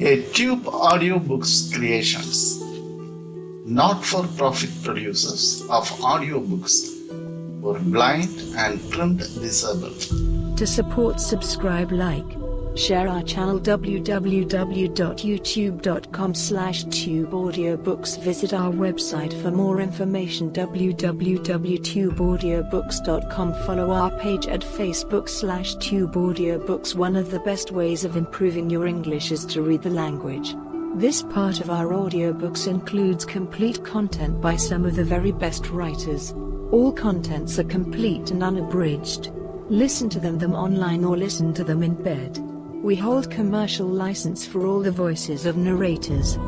A Tube Audiobooks Creations. Not for profit producers of audiobooks for blind and print disabled. To support, subscribe, like, share our channel www.youtube.com slash tubeaudiobooks. Visit our website for more information www.tubeaudiobooks.com. Follow our page at Facebook slash tubeaudiobooks. One of the best ways of improving your English is to read the language. This part of our audiobooks includes complete content by some of the very best writers. All contents are complete and unabridged. Listen to them, them online or listen to them in bed. We hold commercial license for all the voices of narrators.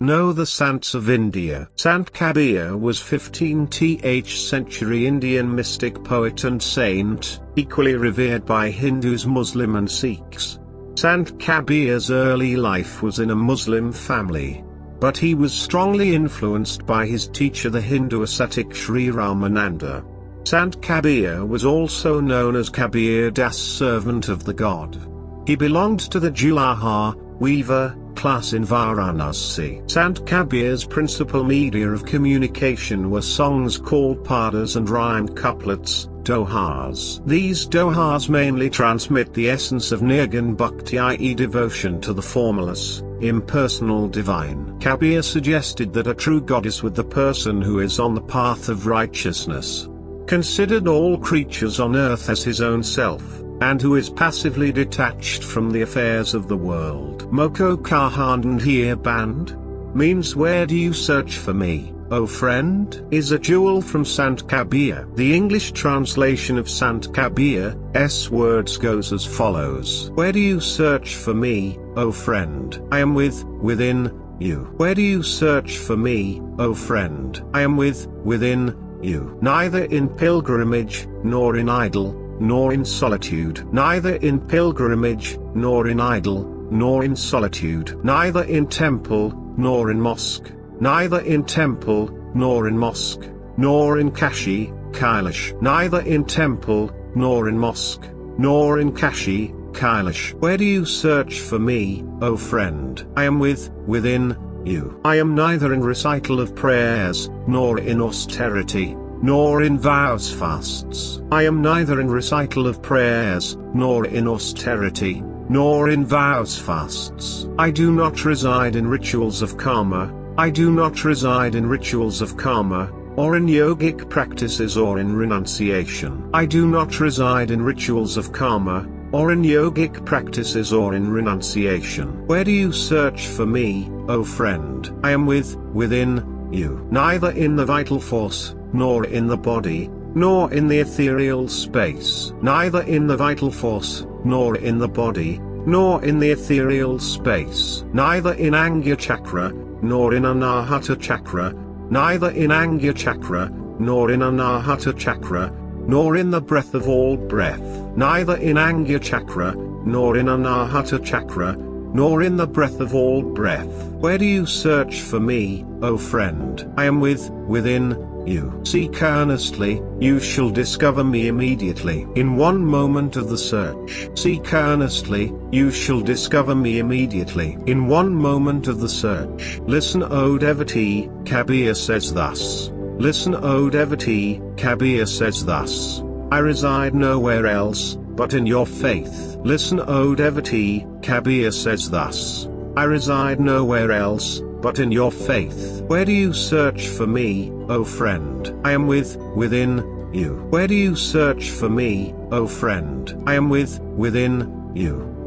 Know the Sants of India. Sant Kabir was 15th century Indian mystic poet and saint, equally revered by Hindus, Muslim and Sikhs. Sant Kabir's early life was in a Muslim family. But he was strongly influenced by his teacher the Hindu ascetic Sri Ramananda. Sant Kabir was also known as Kabir Das servant of the god. He belonged to the Julaha weaver class in Varanasi. Sant Kabir's principal media of communication were songs called padas and rhymed couplets, dohas. These dohas mainly transmit the essence of Nirgun Bhakti i.e. devotion to the formless, impersonal divine. Kabir suggested that a true God is with the person who is on the path of righteousness. Considered all creatures on earth as his own self and who is passively detached from the affairs of the world. Moko here band? Means where do you search for me, O friend? Is a jewel from Sant Kabir. The English translation of Sant Kabir's words goes as follows. Where do you search for me, O friend? I am with, within, you. Where do you search for me, O friend? I am with, within, you. Neither in pilgrimage, nor in idol, nor in solitude. Neither in pilgrimage, nor in idol, nor in solitude. Neither in temple, nor in mosque. Neither in temple, nor in mosque. Nor in Kashi, Kailash. Neither in temple, nor in mosque. Nor in Kashi, Kailash. Where do you search for me, O friend? I am with, within, you. I am neither in recital of prayers, nor in austerity, nor in vows fasts. I am neither in recital of prayers, nor in austerity, nor in vows fasts. I do not reside in rituals of karma, I do not reside in rituals of karma, or in yogic practices or in renunciation. I do not reside in rituals of karma, or in yogic practices or in renunciation. Where do you search for me, O friend? I am with, within, you. Neither in the vital force, nor in the body, nor in the ethereal space. Neither in the vital force, nor in the body, nor in the ethereal space. Neither in Angya Chakra, nor in Anahata Chakra, neither in Angya Chakra, nor in Anahata Chakra, nor in the breath of all breath. Neither in Angya Chakra, nor in Anahata Chakra, nor in the breath of all breath. Where do you search for me, O friend? I am with, within, you. Seek earnestly, you shall discover me immediately. In one moment of the search. Seek earnestly, you shall discover me immediately. In one moment of the search. Listen O devotee, Kabir says thus. Listen O devotee, Kabir says thus. I reside nowhere else, but in your faith. Listen O devotee, Kabir says thus. I reside nowhere else, but in your faith. Where do you search for me, O friend? I am with, within, you. Where do you search for me, O friend? I am with, within, you.